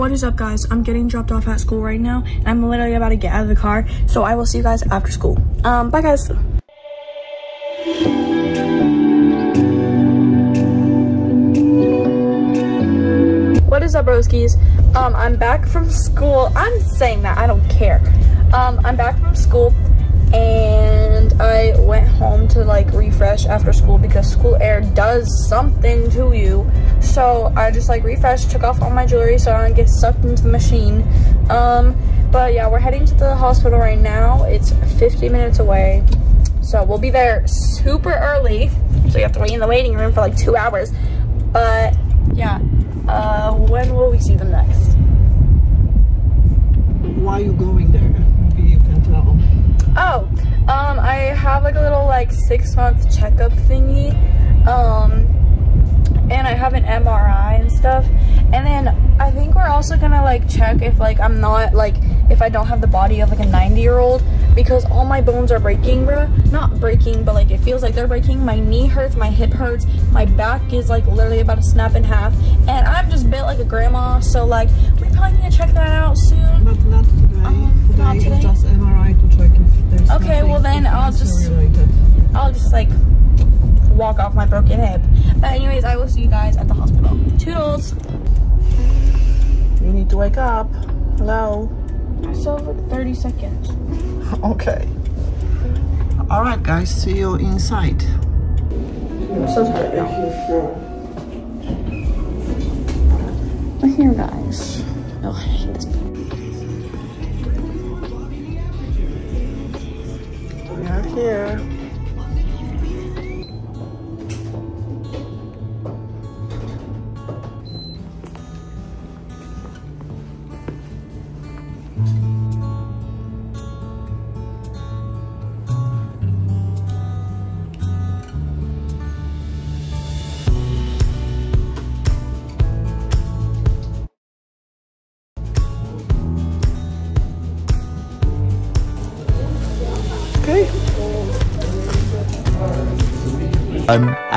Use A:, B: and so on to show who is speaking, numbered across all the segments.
A: What is up guys? I'm getting dropped off at school right now and I'm literally about to get out of the car. So I will see you guys after school. Um, bye guys. What is up broskies? Um, I'm back from school. I'm saying that, I don't care. Um, I'm back from school and I went home to like refresh after school because school air does something to you. So I just like refreshed, took off all my jewelry so I don't get sucked into the machine. Um, but yeah, we're heading to the hospital right now. It's 50 minutes away. So we'll be there super early. So you have to wait in the waiting room for like two hours. But yeah, uh, when will we see them next?
B: Why are you going there? Maybe you can tell.
A: Oh, um, I have like a little like six month checkup thingy. Um, and I have an MRI and stuff. And then I think we're also gonna like check if like I'm not like if I don't have the body of like a 90 year old because all my bones are breaking, bro. Not breaking, but like it feels like they're breaking. My knee hurts, my hip hurts, my back is like literally about to snap in half, and I'm just built like a grandma. So like we probably need to check that out soon.
B: But not today.
A: Um,
B: today,
A: not today?
B: is just MRI to check if
A: Okay, well then I'll just- I'll just like walk off my broken hip. But anyways, I will see you guys at the hospital. Toodles.
B: You need to wake up. Hello.
A: I still have like 30 seconds.
B: Okay. All right, guys. See you inside.
A: I'm so tired now. We're here, guys. Oh, I hate this.
B: Here.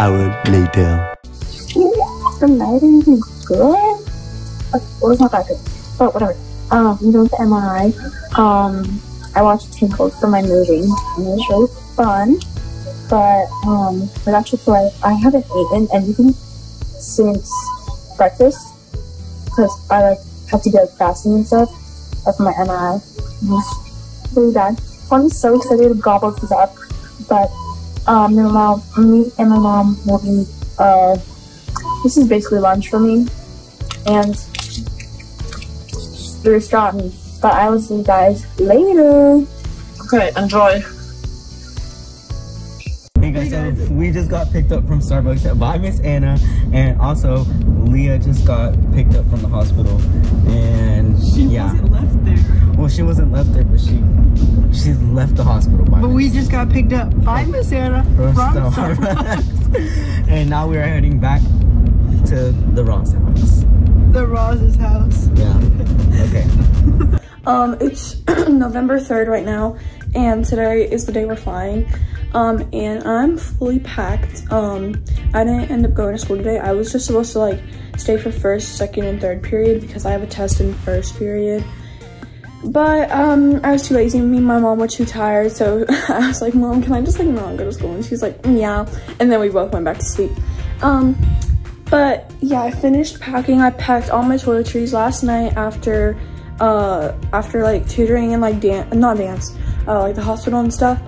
C: Hour later.
D: the lighting is good. Well, it's not that good, but whatever. Um, we went to MRI. Um, I watched Tangled for my movie, and it was really fun. But um, but actually, so I, haven't eaten anything since breakfast because I like have to get fasting and stuff after my MRI. It's really bad. I'm so excited to gobble this up, but um, my mom, me and my mom will be uh this is basically lunch for me. And there's Stratton. But I will see you guys later.
B: Okay. Enjoy.
C: Hey guys, so we just got picked up from Starbucks by Miss Anna, and also Leah just got picked up from the hospital, and
B: She
C: yeah, she wasn't left there, but she she's left the hospital by
B: But we just got picked up by Miss Anna
C: from
B: from
C: Starbucks,
B: Starbucks.
C: and now we are heading back to the Ross house.
B: the Ross's house.
C: Yeah. Okay.
A: Um, it's November 3rd right now, and today is the day we're flying. Um, and I'm fully packed. Um, I didn't end up going to school today. I was just supposed to like stay for first, second, and third period because I have a test in first period. But um, I was too lazy. Me and my mom were too tired, so I was like, "Mom, can I just like not go to school?" And she's like, "Mm, "Yeah." And then we both went back to sleep. Um, but yeah, I finished packing. I packed all my toiletries last night after uh after like tutoring and like dance not dance uh like the hospital and stuff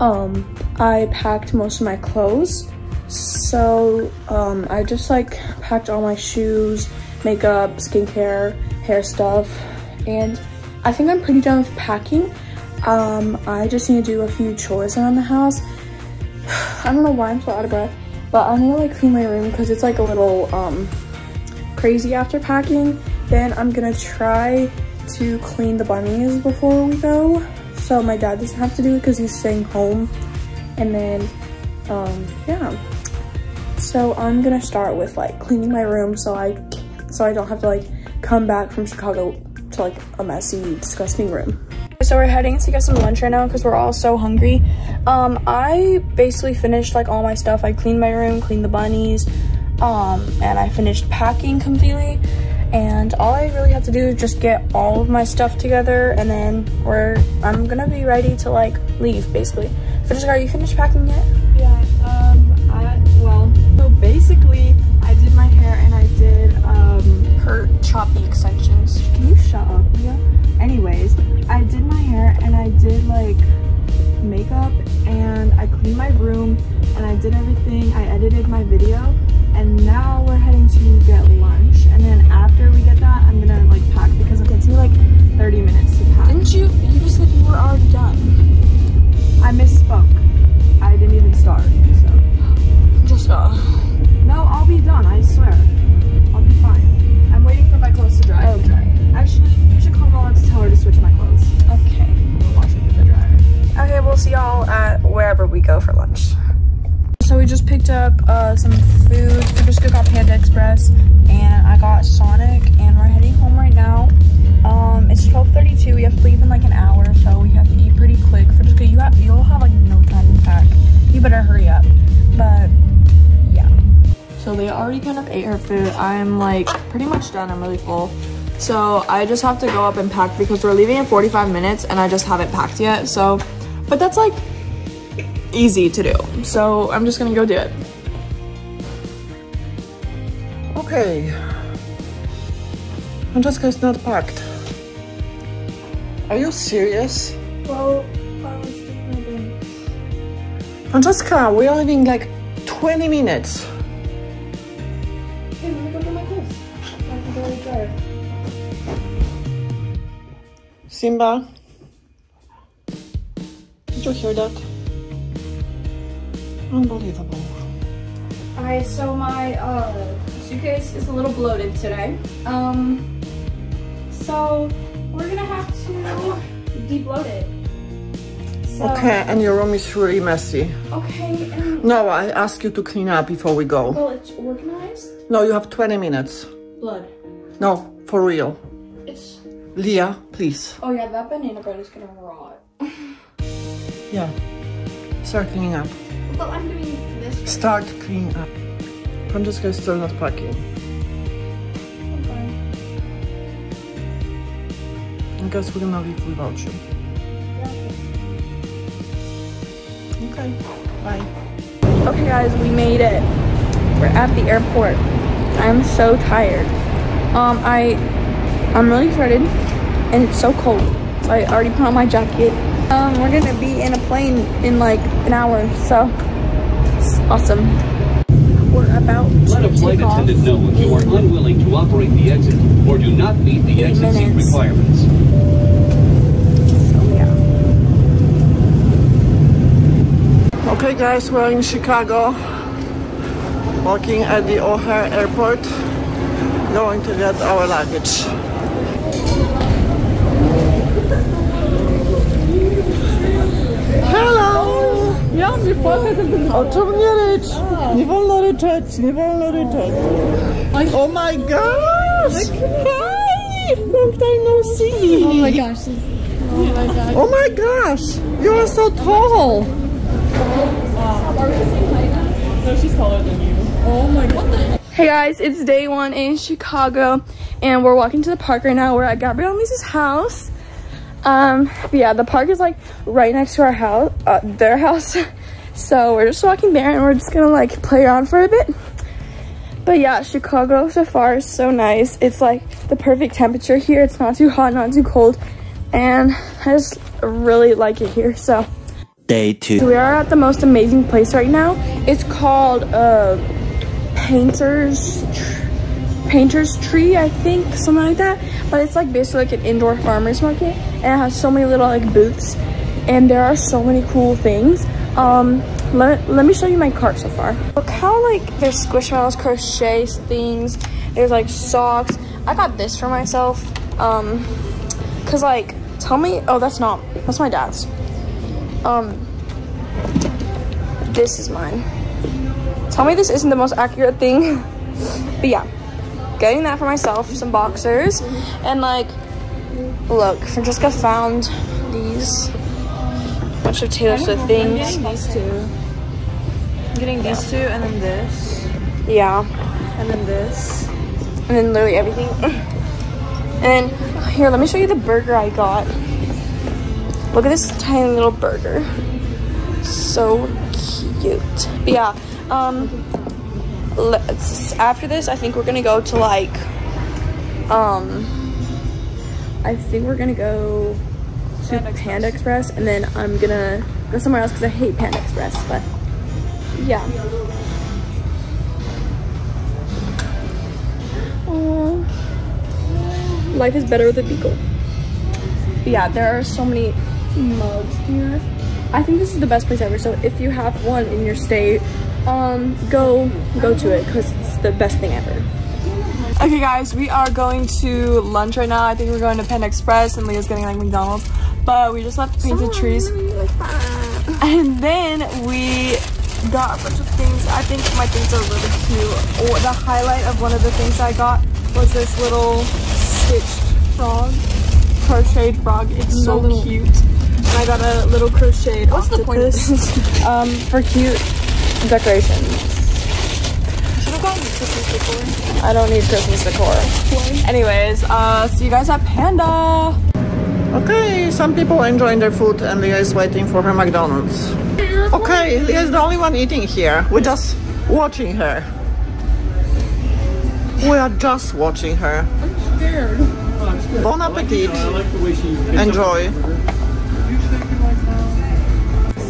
A: um i packed most of my clothes so um i just like packed all my shoes makeup skincare hair stuff and i think i'm pretty done with packing. Um i just need to do a few chores around the house. I don't know why i'm so out of breath but i need to like clean my room because it's like a little um crazy after packing. Then i'm gonna try to clean the bunnies before we go. So my dad doesn't have to do it because he's staying home. And then um yeah. So i'm gonna start with like cleaning my room so i so i don't have to like come back from chicago to like a messy disgusting room so we're heading to get some lunch right now because we're all so hungry um i basically finished like all my stuff i cleaned my room cleaned the bunnies um and i finished packing completely and all I really have to do is just get all of my stuff together and then we're I'm gonna be ready to like leave basically. Francesca, are you finished packing yet? Choppy extensions.
E: can you shut up, Leah? Anyways, I did my hair and I did, like, makeup and I cleaned my room and I did everything. I edited my video and now we're heading to get lunch. And then after we get that, I'm gonna, like, pack because it takes me, like, 30 minutes to pack.
A: Didn't you you just said you were already done?
E: I misspoke. I didn't even start, so.
A: Just uh
E: No, I'll be done, I swear.
A: Go for lunch. So we just picked up uh, some food. Just got Panda Express, and I got Sonic, and we're heading home right now. Um, it's 12:32. We have to leave in like an hour, so we have to eat pretty quick. For just you have you'll have like no time to pack. You better hurry up. But yeah. So they already kind of ate her food. I'm like pretty much done. I'm really full. So I just have to go up and pack because we're leaving in 45 minutes and I just haven't packed yet. So, but that's like easy to do. So I'm just gonna go do it.
B: Okay. Francesca is not packed. Are you serious?
A: Well, I was doing my thing.
B: Francesca, we are leaving like 20 minutes.
A: Hey, let me go get my clothes. I can go dryer.
B: Simba? Did you hear that? Unbelievable.
A: Alright, so my uh, suitcase is a little bloated today. Um, so we're gonna have to de-bloat it. So,
B: Okay, and your room is really messy.
A: Okay,
B: No, I ask you to clean up before we go.
A: well, it's organized.
B: No, you have 20 minutes.
A: Blood.
B: No, for real.
A: It's.
B: Leah, please.
A: Oh yeah, that banana bread is gonna rot.
B: Yeah. Start cleaning up.
A: But I'm doing this. Right.
B: Start cleaning up. Francesca is still not packing. I guess we're gonna leave without you. Okay, bye.
A: Okay guys, we made it. We're at the airport. I'm so tired. Um, I, I'm really excited and it's so cold. So I already put on my jacket. Um, we're gonna be in a plane in like an hour, so it's awesome. We're about
F: Let a
A: to
F: flight
A: take off.
F: attendant know if you are unwilling to operate the exit or do not meet the
A: Eight
F: exit seat requirements.
A: So yeah.
B: Okay guys, we're in Chicago. Walking at the O'Hare Airport. Going to get our luggage. Hello! Ja, mnie O czym nie rycz? Nie wolno ryczeć, nie wolno ryczeć. Oh my gosh! Hi! Long time no see!
G: Oh my gosh. Oh my.
B: Oh gosh! You are so tall!
A: Are we the same height?
E: No, she's taller than you. Oh my god.
A: Hey guys, it's day one in Chicago, and we're walking to the park right now. We're at Gabrielle and Lisa's house. Um, yeah, the park is like right next to our house, uh, their house. So we're just walking there, and we're just gonna like play around for a bit. But yeah, Chicago so far is so nice. It's like the perfect temperature here. It's not too hot, not too cold, and I just really like it here. So.
C: Day two.
A: So we are at the most amazing place right now. It's called uh, Painter's Painter's Tree, I think, something like that. But it's like basically like an indoor farmer's market, and it has so many little like booths, and there are so many cool things. Um, let, let me show you my cart so far. Look how like there's Squishmallows, crochet things. There's like socks. I got this for myself. Um, cause like, tell me. Oh, that's not. That's my dad's. Um, this is mine. Tell me this isn't the most accurate thing. but yeah, getting that for myself, some boxers, and like, look, Francesca found these bunch of Taylor Swift things.
E: Getting these two. I'm getting these two and then this
A: Yeah.
E: and then this.
A: and then literally everything. And then here, let me show you the burger I got. Look at this tiny little burger. So cute. But yeah, um, after this, I think we're gonna go to like, um, I think we're gonna go to Panda, Panda Express. and then I'm gonna go somewhere else because I hate Panda Express, but yeah. Aww. Life is better with a beagle. But yeah, there are so many mugs here. I think this is the best place ever. So if you have one in your state, um, go go to it because it's the best thing ever. Okay guys, we are going to lunch right now. I think we're going to Panda Express and Leah's getting like McDonald's. But we just left Painted Trees. And then we got a bunch of things. I think my things are really cute. Or the highlight of one of the things I got was this little stitched frog, crocheted frog. It's so cute. And I got a little crocheted What's octopus, the point of this? um, for cute decorations. Should have gotten Christmas decor. I don't need Christmas decor. Anyways, uh, see you guys at Panda.
B: Okay, some people are enjoying their food and Leah is waiting for her McDonald's. Okay, Leah is the only one eating here. We're just watching her. We are just watching her.
A: I'm scared.
B: Bon appetit. Enjoy.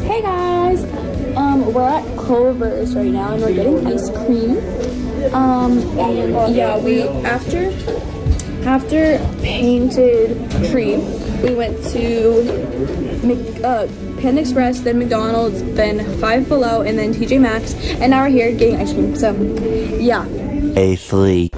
A: Hey guys, um, we're at Culver's right now and we're getting ice cream. Um, and yeah, we after after painted tree, we went to Mc, uh, Express, then McDonald's, then Five Below, and then TJ Maxx, and now we're here getting ice cream. So, yeah.
H: A flea.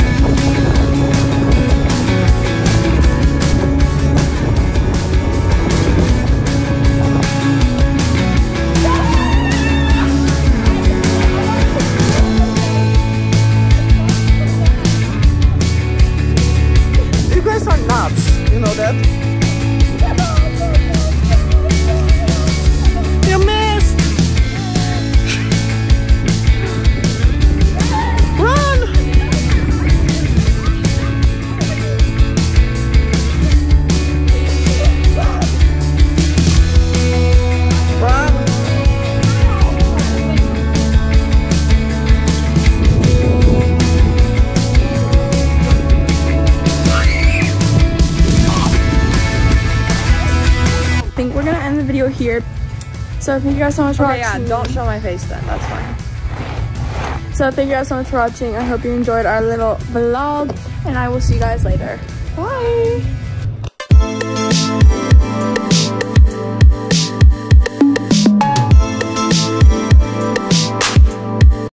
A: Here. So thank you guys so much for
E: Okay, yeah,
A: watching.
E: don't show my face then. That's fine.
A: So thank you guys so much for watching. I hope you enjoyed our little vlog, and I will see you guys later. Bye.